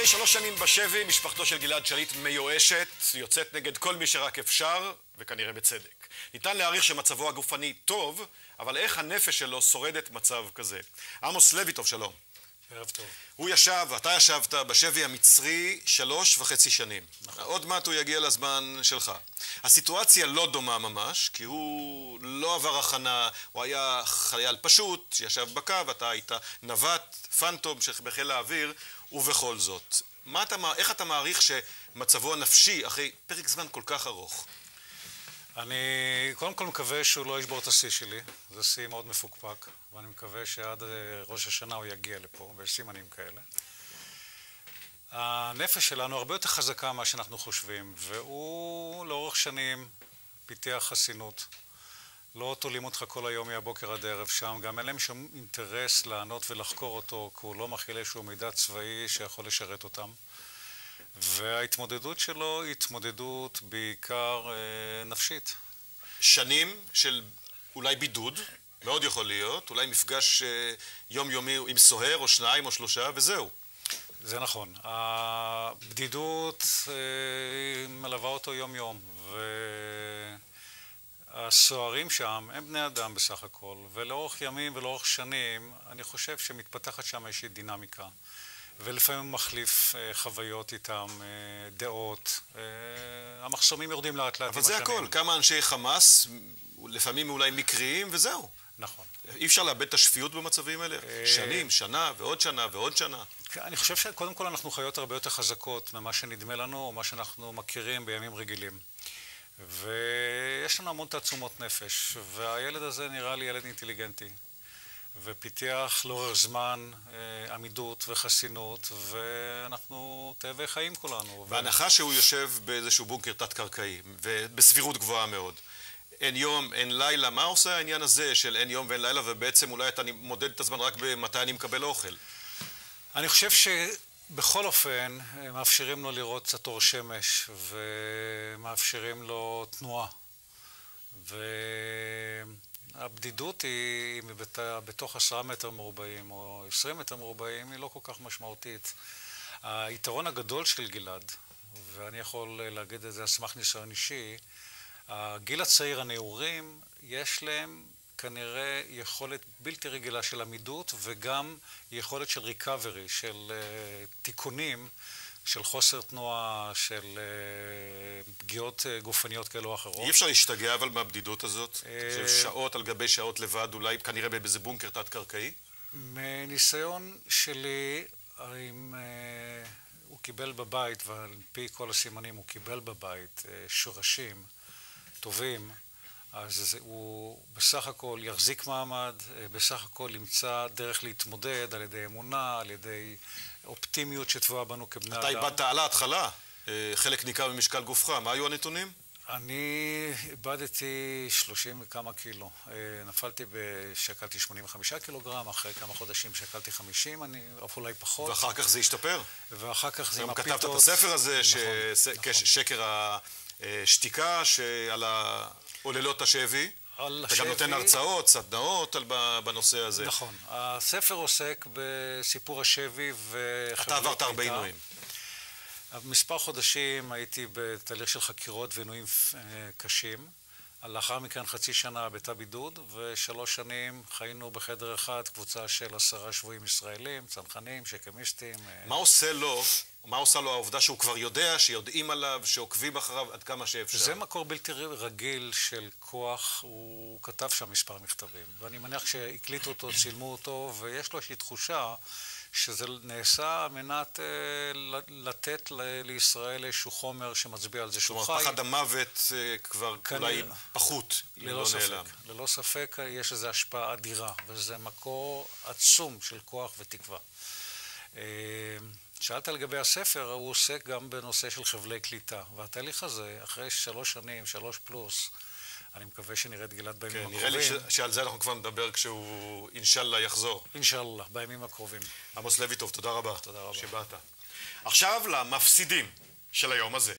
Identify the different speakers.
Speaker 1: אחרי שלוש שנים בשבי, משפחתו של גלעד שליט מיואשת, יוצאת נגד כל מי שרק אפשר, וכנראה בצדק. ניתן להעריך שמצבו הגופני טוב, אבל איך הנפש שלו שורדת מצב כזה? עמוס לויטוב, שלום.
Speaker 2: ערב טוב.
Speaker 1: הוא ישב, אתה ישבת בשבי המצרי שלוש וחצי שנים. נכון. עוד מעט הוא יגיע לזמן שלך. הסיטואציה לא דומה ממש, כי הוא לא עבר הכנה, הוא היה חייל פשוט, שישב בקו, אתה היית נווט, פנטום בחיל האוויר, ובכל זאת. אתה, איך אתה מעריך שמצבו הנפשי, אחרי פרק זמן כל כך ארוך?
Speaker 2: אני קודם כל מקווה שהוא לא ישבור את השיא שלי, זה שיא מאוד מפוקפק, ואני מקווה שעד אה, ראש השנה הוא יגיע לפה, ויש סימנים כאלה. הנפש שלנו הרבה יותר חזקה ממה שאנחנו חושבים, והוא לאורך שנים פיתח חסינות. לא תולים אותך כל היום מהבוקר עד הערב שם, גם אין להם שום אינטרס לענות ולחקור אותו, כי הוא לא מכיל איזשהו מידע צבאי שיכול לשרת אותם. וההתמודדות שלו היא התמודדות בעיקר אה, נפשית.
Speaker 1: שנים של אולי בידוד, מאוד יכול להיות, אולי מפגש אה, יומיומי עם סוהר או שניים או שלושה, וזהו.
Speaker 2: זה נכון. הבדידות אה, מלווה אותו יום-יום, והסוהרים שם הם בני אדם בסך הכל, ולאורך ימים ולאורך שנים אני חושב שמתפתחת שם איזושהי דינמיקה. ולפעמים מחליף אה, חוויות איתם, אה, דעות. אה, המחסומים יורדים לאט לאט
Speaker 1: עם השנים. אבל זה הכל, כמה אנשי חמאס, לפעמים אולי מקריים, וזהו.
Speaker 2: נכון.
Speaker 1: אי אפשר לאבד את השפיות במצבים האלה? שנים, שנה, ועוד שנה, ועוד שנה.
Speaker 2: אני חושב שקודם כל אנחנו חיות הרבה יותר חזקות ממה שנדמה לנו, או מה שאנחנו מכירים בימים רגילים. ויש לנו המון תעצומות נפש, והילד הזה נראה לי ילד אינטליגנטי. ופיתח לאורך זמן אה, עמידות וחסינות, ואנחנו תאבי חיים כולנו.
Speaker 1: בהנחה שהוא יושב באיזשהו בונקר תת-קרקעי, ובסבירות גבוהה מאוד. אין יום, אין לילה, מה עושה העניין הזה של אין יום ואין לילה, ובעצם אולי אתה מודד את הזמן רק במתי אני מקבל אוכל?
Speaker 2: אני חושב שבכל אופן מאפשרים לו לראות קצת אור שמש, ומאפשרים לו תנועה. ו... הבדידות היא, אם בתוך עשרה מטר מרובעים או עשרים מטר מרובעים, היא לא כל כך משמעותית. היתרון הגדול של גלעד, ואני יכול להגיד את זה על סמך ניסיון אישי, הגיל הצעיר הנעורים, יש להם כנראה יכולת בלתי רגילה של עמידות וגם יכולת של ריקאברי, של uh, תיקונים של חוסר תנועה, של uh, פגיעות uh, גופניות כאלו או אחרות.
Speaker 1: אי אפשר להשתגע אבל מהבדידות הזאת? Uh, שעות על גבי שעות לבד, אולי כנראה באיזה בונקר תת-קרקעי?
Speaker 2: מניסיון שלי, אם הוא קיבל בבית, ועל פי כל הסימנים הוא קיבל בבית שורשים טובים, אז הוא בסך הכל יחזיק מעמד, בסך הכל ימצא דרך להתמודד על ידי אמונה, על ידי אופטימיות שטבועה בנו כבני
Speaker 1: אדם. אתה איבדת על ההתחלה אה, חלק ניכר ממשקל גופך, מה היו הנתונים?
Speaker 2: אני איבדתי 30 וכמה קילו. אה, נפלתי ושקלתי 85 קילוגרם, אחרי כמה חודשים שקלתי 50, אני, אף אולי פחות.
Speaker 1: ואחר כך זה השתפר?
Speaker 2: ואחר כך זה עם הפיתות.
Speaker 1: גם כתבת את הספר הזה, נכון, ש... נכון. שקר השתיקה, שעל עוללות השבי. על אתה השבי... גם נותן הרצאות, סדנאות בנושא הזה.
Speaker 2: נכון. הספר עוסק בסיפור השבי וחברות
Speaker 1: אתה עברת הרבה עינויים.
Speaker 2: מספר חודשים הייתי בתהליך של חקירות ועינויים אה, קשים. לאחר מכן חצי שנה בתא בידוד, ושלוש שנים חיינו בחדר אחד, קבוצה של עשרה שבויים ישראלים, צנחנים, שקמיסטים.
Speaker 1: אה, מה עושה לו מה עושה לו העובדה שהוא כבר יודע, שיודעים עליו, שעוקבים אחריו עד כמה שאפשר?
Speaker 2: זה מקור בלתי רגיל של כוח, הוא כתב שם מספר מכתבים. ואני מניח שהקליטו אותו, צילמו אותו, ויש לו איזושהי תחושה שזה נעשה על מנת אה, לתת ל- לישראל איזשהו חומר שמצביע על זה שהוא חי.
Speaker 1: זאת אומרת, פחד המוות אה, כבר כנראה, אולי פחות,
Speaker 2: ללא לא ספק. נעלם. ללא ספק יש לזה השפעה אדירה, וזה מקור עצום של כוח ותקווה. אה, שאלת לגבי הספר, הוא עוסק גם בנושא של חבלי קליטה. והתהליך הזה, אחרי שלוש שנים, שלוש פלוס, אני מקווה שנראה את גלעד בימים
Speaker 1: כן,
Speaker 2: הקרובים.
Speaker 1: נראה לי שעל זה אנחנו כבר נדבר כשהוא אינשאללה יחזור.
Speaker 2: אינשאללה, בימים הקרובים.
Speaker 1: עמוס לוי טוב, תודה רבה.
Speaker 2: תודה רבה.
Speaker 1: שבאת. עכשיו למפסידים של היום הזה.